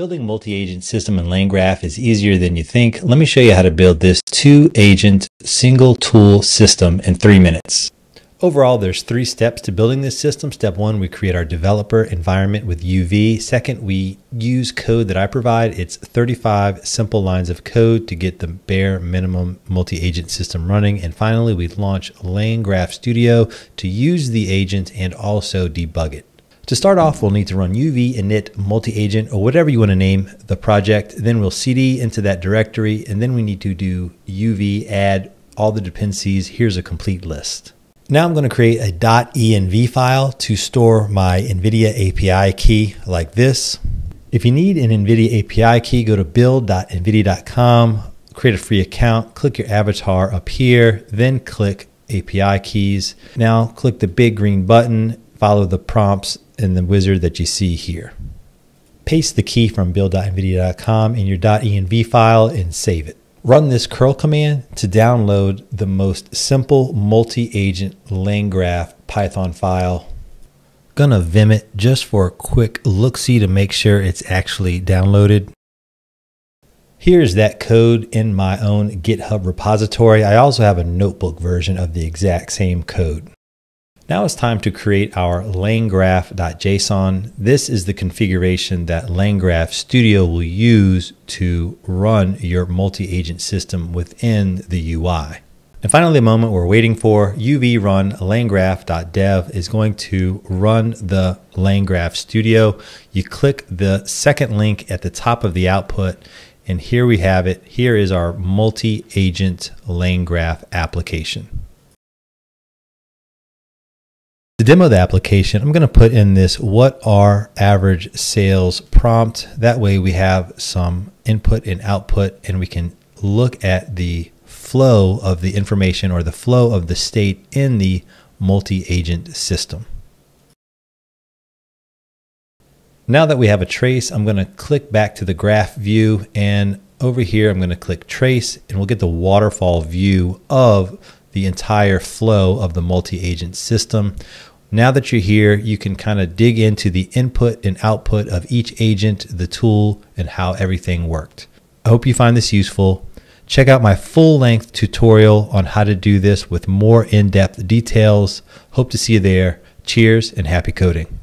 Building multi-agent system in LangGraph is easier than you think. Let me show you how to build this two-agent single tool system in three minutes. Overall, there's three steps to building this system. Step one, we create our developer environment with UV. Second, we use code that I provide. It's 35 simple lines of code to get the bare minimum multi-agent system running. And finally, we launch LangGraph Studio to use the agent and also debug it. To start off, we'll need to run UV init multi-agent or whatever you want to name the project. Then we'll cd into that directory, and then we need to do UV add all the dependencies. Here's a complete list. Now I'm going to create a .env file to store my NVIDIA API key like this. If you need an NVIDIA API key, go to build.nvidia.com, create a free account, click your avatar up here, then click API keys. Now click the big green button, follow the prompts in the wizard that you see here. Paste the key from build.nvidia.com in your .env file and save it. Run this curl command to download the most simple multi-agent LangGraph Python file. Gonna vim it just for a quick look-see to make sure it's actually downloaded. Here's that code in my own GitHub repository. I also have a notebook version of the exact same code. Now it's time to create our langgraph.json. This is the configuration that LangGraph Studio will use to run your multi-agent system within the UI. And finally, the moment we're waiting for, UV run langgraph.dev is going to run the LangGraph Studio. You click the second link at the top of the output, and here we have it. Here is our multi-agent LangGraph application. To demo the application, I'm going to put in this what are average sales prompt. That way we have some input and output and we can look at the flow of the information or the flow of the state in the multi-agent system. Now that we have a trace, I'm going to click back to the graph view and over here I'm going to click trace and we'll get the waterfall view of the entire flow of the multi-agent system. Now that you're here, you can kind of dig into the input and output of each agent, the tool, and how everything worked. I hope you find this useful. Check out my full length tutorial on how to do this with more in depth details. Hope to see you there. Cheers and happy coding.